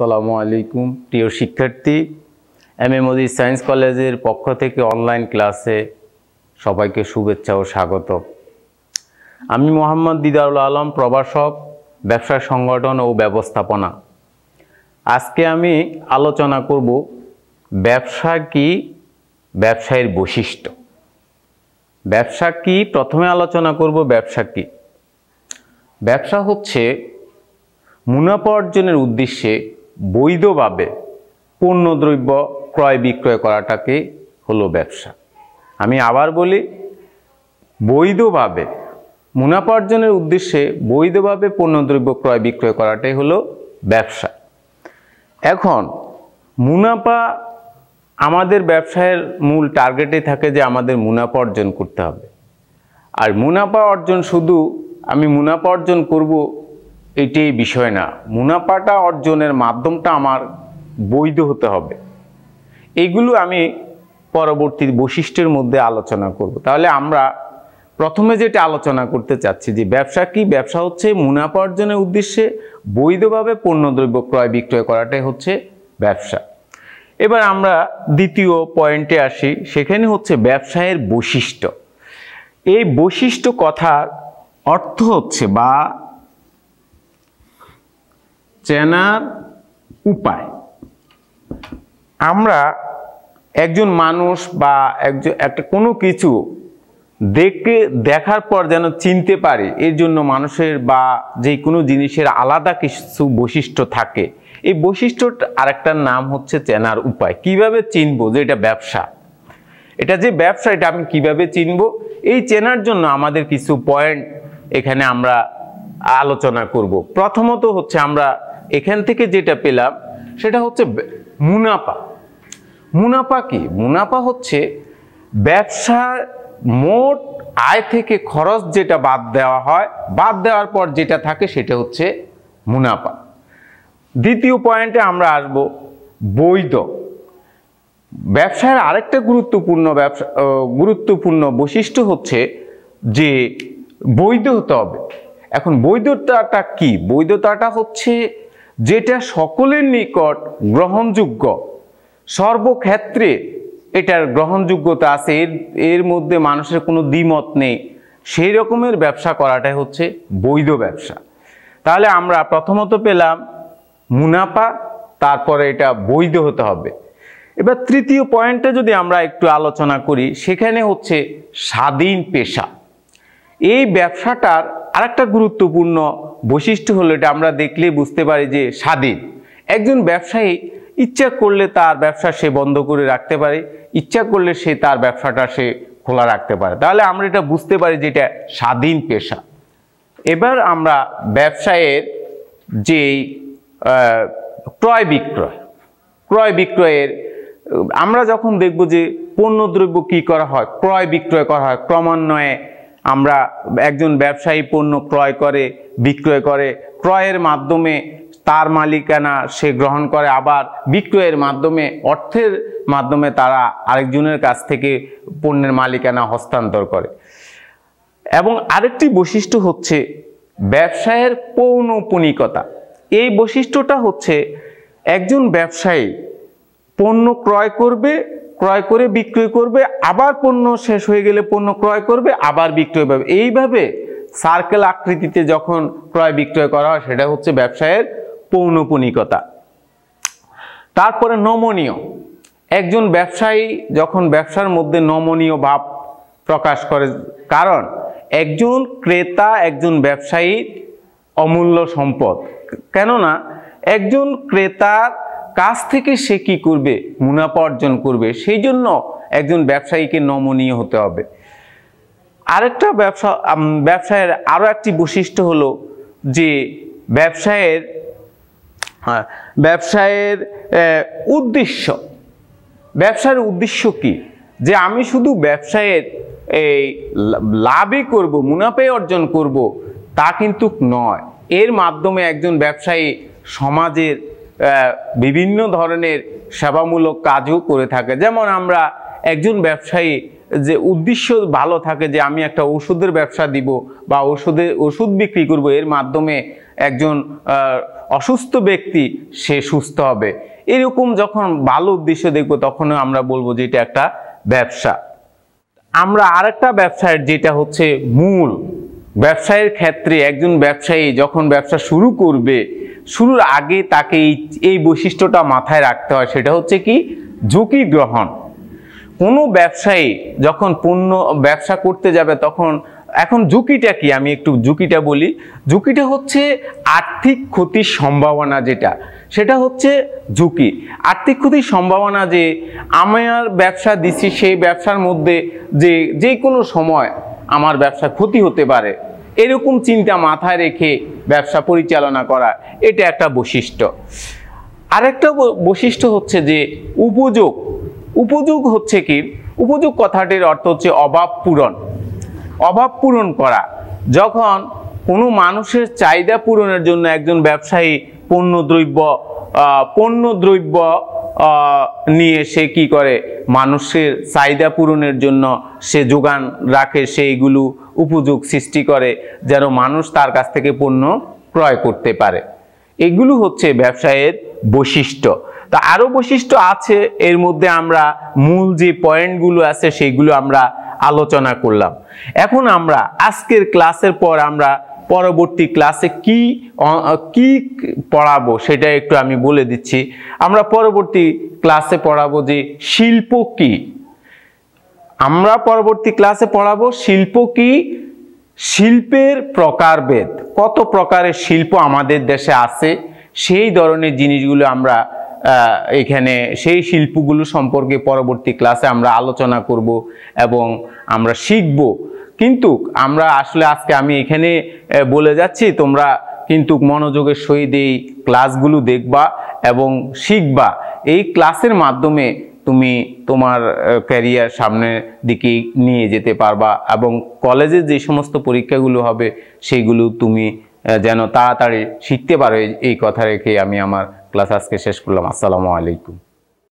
আসসালামু আলাইকুম। প্রিয় শিক্ষার্থী এম এ মোদি সায়েন্স কলেজের পক্ষ থেকে অনলাইন ক্লাসে সবাইকে শুভেচ্ছা ও স্বাগত। আমি মোহাম্মদ দিদারুল আলম, প্রভাষক, ব্যবসা সংগঠন ও ব্যবস্থাপনা। আজকে আমি আলোচনা করব ব্যবসা কি, ব্যবসায়ের বৈশিষ্ট্য। ব্যবসা কি, প্রথমে আলোচনা করব ব্যবসা কি। ব্যবসা হচ্ছে মুনাফা অর্জনের উদ্দেশ্যে বৈধভাবে পণ্যদ্রব্য ক্রয় বিক্রয় করাটাকে হলো ব্যবসা। আমি আবার বলি, বৈধভাবে মুনাফা অর্জনের উদ্দেশ্যে বৈধভাবে পণ্যদ্রব্য ক্রয় বিক্রয় করাটাই হলো ব্যবসা। এখন, মুনাফা আমাদের ব্যবসায়ের মূল টার্গেটে থাকে যে আমাদের মুনাফা অর্জন করতে হবে। আর মুনাফা অর্জন শুধু আমি মুনাফা অর্জন করব এটাই বিষয় না। মুনাফাটা অর্জনের মাধ্যমটা আমার বৈধ হতে হবে। এগুলো আমি পরবর্তী বৈশিষ্ট্যের মধ্যে আলোচনা করব। তাহলে আমরা প্রথমে যেটা আলোচনা করতে চাচ্ছি যে ব্যবসা কি? ব্যবসা হচ্ছে মুনাফা অর্জনের উদ্দেশ্যে বৈধভাবে পণ্যদ্রব্য ক্রয় বিক্রয় করাটাই হচ্ছে ব্যবসা। এবার আমরা দ্বিতীয় পয়েন্টে আসি, সেখানে হচ্ছে ব্যবসায়ের বৈশিষ্ট্য। এই বৈশিষ্ট্য কথার অর্থ হচ্ছে বা চেনার উপায়। আমরা একজন মানুষ বা একজন, একটা কোনো কিছু দেখে, দেখার পর যেন চিনতে পারে, এর জন্য মানুষের বা যে কোনো জিনিসের আলাদা কিছু বৈশিষ্ট্য থাকে। এই বৈশিষ্ট্যটা আরেকটার নাম হচ্ছে চেনার উপায়। কীভাবে চিনবো যে এটা ব্যবসা? এটা যে ব্যবসা, এটা আমি কীভাবে চিনবো? এই চেনার জন্য আমাদের কিছু পয়েন্ট এখানে আমরা আলোচনা করব। প্রথমত হচ্ছে আমরা এখান থেকে যেটা পেলাম, সেটা হচ্ছে মুনাফা। মুনাফা কি? মুনাফা হচ্ছে ব্যবসার মোট আয় থেকে খরচ যেটা বাদ দেওয়া হয়, বাদ দেওয়ার পর যেটা থাকে সেটা হচ্ছে মুনাফা। দ্বিতীয় পয়েন্টে আমরা আসব, বৈধ। ব্যবসার আরেকটা গুরুত্বপূর্ণ ব্যবসা গুরুত্বপূর্ণ বৈশিষ্ট্য হচ্ছে যে বৈধ হতে হবে। এখন বৈধতাটা কি? বৈধতাটা হচ্ছে যেটা সকলের নিকট গ্রহণযোগ্য। সর্বক্ষেত্রে এটার গ্রহণযোগ্যতা আছে। এর এর মধ্যে মানুষের কোনো দ্বিমত নেই। সেই রকমের ব্যবসা করাটাই হচ্ছে বৈধ ব্যবসা। তাহলে আমরা প্রথমত পেলাম মুনাফা, তারপরে এটা বৈধ হতে হবে। এবার তৃতীয় পয়েন্টে যদি আমরা একটু আলোচনা করি, সেখানে হচ্ছে স্বাধীন পেশা। এই ব্যবসাটার আরেকটা গুরুত্বপূর্ণ বৈশিষ্ট্য হলো এটা আমরা দেখলে বুঝতে পারি যে স্বাধীন। একজন ব্যবসায়ী ইচ্ছা করলে তার ব্যবসা সে বন্ধ করে রাখতে পারে, ইচ্ছা করলে সে তার ব্যবসাটা সে খোলা রাখতে পারে। তাহলে আমরা এটা বুঝতে পারি যে এটা স্বাধীন পেশা। এবার আমরা ব্যবসায়ের যে ক্রয় বিক্রয়, ক্রয় বিক্রয়ের, আমরা যখন দেখব যে পণ্যদ্রব্য কি করা হয়, ক্রয় বিক্রয় করা হয়, ক্রমান্বয়ে আমরা একজন ব্যবসায়ী পণ্য ক্রয় করে, বিক্রয় করে, ক্রয়ের মাধ্যমে তার মালিকানা সে গ্রহণ করে, আবার বিক্রয়ের মাধ্যমে, অর্থের মাধ্যমে তারা আরেকজনের কাছ থেকে পণ্যের মালিকানা হস্তান্তর করে। এবং আরেকটি বৈশিষ্ট্য হচ্ছে ব্যবসায়ের পৌনপনিকতা। এই বৈশিষ্ট্যটা হচ্ছে একজন ব্যবসায়ী পণ্য ক্রয় করবে ক্রয় করে, বিক্রয় করবে, আবার পণ্য শেষ হয়ে গেলে পণ্য ক্রয় করবে, আবার বিক্রয় পাবে। এইভাবে সার্কেল আকৃতিতে যখন ক্রয় বিক্রয় করা হয়, সেটা হচ্ছে ব্যবসায়ের পৌনপুনিকতা। তারপরে নমনীয়। একজন ব্যবসায়ী যখন ব্যবসার মধ্যে নমনীয় ভাব প্রকাশ করে, কারণ একজন ক্রেতা, একজন ব্যবসায়ী অমূল্য সম্পদ। কেননা, একজন ক্রেতার কাছ থেকে সে কি করবে? মুনাফা অর্জন করবে। সেই জন্য একজন ব্যবসায়ীকে নমনীয় হতে হবে। আরেকটা ব্যবসা ব্যবসায়ের আরও একটি বৈশিষ্ট্য হলো যে ব্যবসায়ের ব্যবসায়ের উদ্দেশ্য। ব্যবসার উদ্দেশ্য কি? যে আমি শুধু ব্যবসায়ের এই লাভই করব মুনাফাই অর্জন করব, তা কিন্তু নয়। এর মাধ্যমে একজন ব্যবসায়ী সমাজের বিভিন্ন ধরনের সেবামূলক কাজও করে থাকে। যেমন আমরা একজন ব্যবসায়ী যে উদ্দেশ্য ভালো থাকে যে আমি একটা ওষুধের ব্যবসা দিব বা ওষুধে ওষুধ বিক্রি করব, এর মাধ্যমে একজন অসুস্থ ব্যক্তি সে সুস্থ হবে। এরকম যখন ভালো উদ্দেশ্য দেখব তখন আমরা বলব যে এটা একটা ব্যবসা। আমরা আরেকটা ব্যবসায়ের যেটা হচ্ছে মূল। ব্যবসায়ের ক্ষেত্রে একজন ব্যবসায়ী যখন ব্যবসা শুরু করবে শুরুর আগে তাকে এই এই বৈশিষ্ট্যটা মাথায় রাখতে হয়, সেটা হচ্ছে কি? ঝুঁকি গ্রহণ। কোনো ব্যবসায়ী যখন পণ্য, ব্যবসা করতে যাবে তখন, এখন ঝুঁকিটা কি? আমি একটু ঝুঁকিটা বলি। ঝুঁকিটা হচ্ছে আর্থিক ক্ষতির সম্ভাবনা যেটা, সেটা হচ্ছে ঝুঁকি। আর্থিক ক্ষতির সম্ভাবনা যে, আমার ব্যবসা দিচ্ছি সেই ব্যবসার মধ্যে যে যে কোনো সময় আমার ব্যবসা ক্ষতি হতে পারে। এরকম চিন্তা মাথায় রেখে ব্যবসা পরিচালনা করা, এটা একটা বৈশিষ্ট্য। আরেকটা বৈশিষ্ট্য হচ্ছে যে উপযোগ উপযোগ হচ্ছে কি? উপযোগ কথাটির অর্থ হচ্ছে অভাব পূরণ। অভাব পূরণ করা। যখন কোনো মানুষের চাহিদা পূরণের জন্য একজন ব্যবসায়ী পণ্য দ্রব্য পণ্য দ্রব্য নিয়ে সে কি করে? মানুষের চাহিদা পূরণের জন্য সে যোগান রাখে, সেইগুলো উপযোগ সৃষ্টি করে, যেন মানুষ তার কাছ থেকে পণ্য ক্রয় করতে পারে। এগুলো হচ্ছে ব্যবসায়ের বৈশিষ্ট্য। তা আরও বৈশিষ্ট্য আছে, এর মধ্যে আমরা মূল যে পয়েন্টগুলো আছে, সেগুলো আমরা আলোচনা করলাম। এখন আমরা আজকের ক্লাসের পর আমরা পরবর্তী ক্লাসে কি কি পড়াবো সেটা একটু আমি বলে দিচ্ছি। আমরা পরবর্তী ক্লাসে পড়াবো যে শিল্প কি? আমরা পরবর্তী ক্লাসে পড়াবো শিল্প কি? শিল্পের প্রকারভেদ। কত প্রকারের শিল্প আমাদের দেশে আছে? সেই ধরনের জিনিসগুলো আমরা এখানে সেই শিল্পগুলো সম্পর্কে পরবর্তী ক্লাসে আমরা আলোচনা করব এবং আমরা শিখব। কিন্তু আমরা আসলে আজকে আমি এখানে বলে যাচ্ছি, তোমরা কিন্তু মনোযোগের সহিত এই ক্লাসগুলো দেখবা এবং শিখবা। এই ক্লাসের মাধ্যমে তুমি তোমার ক্যারিয়ার সামনের দিকে নিয়ে যেতে পারবা এবং কলেজে যে সমস্ত পরীক্ষাগুলো হবে সেইগুলো তুমি যেন তাড়াতাড়ি শিখতে পারো এই কথা রেখে আমি আমার ক্লাস আজকে শেষ করলাম। আসসালামু আলাইকুম।